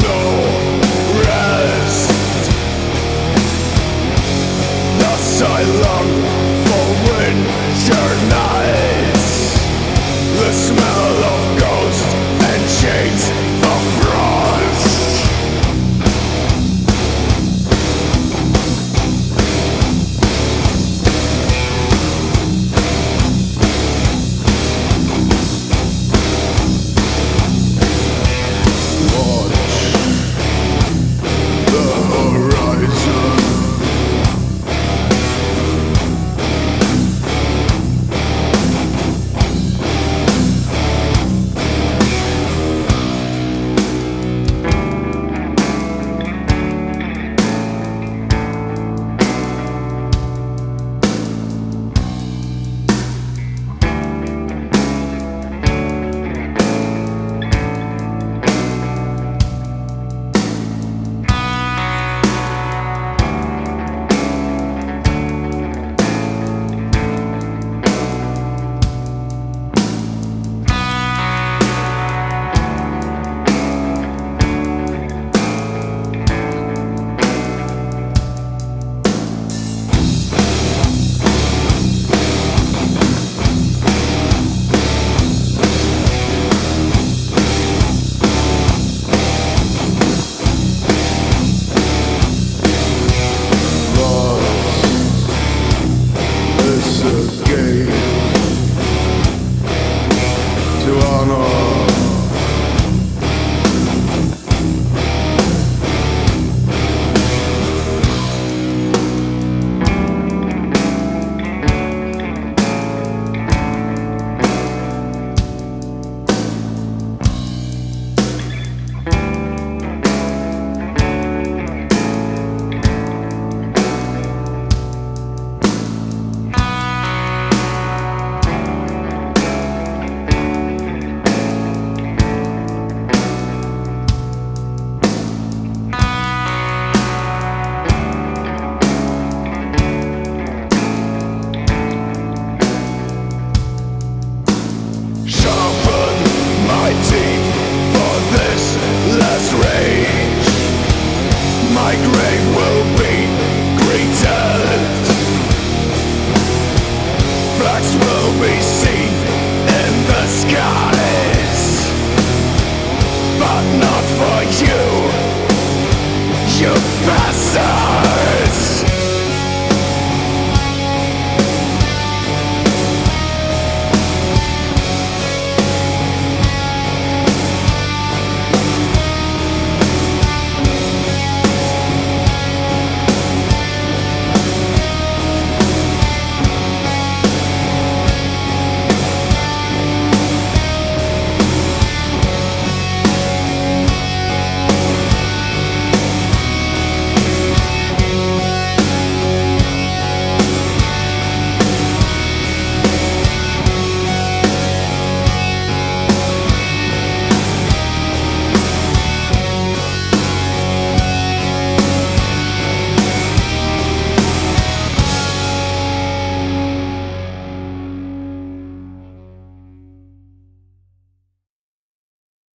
Sharpen pass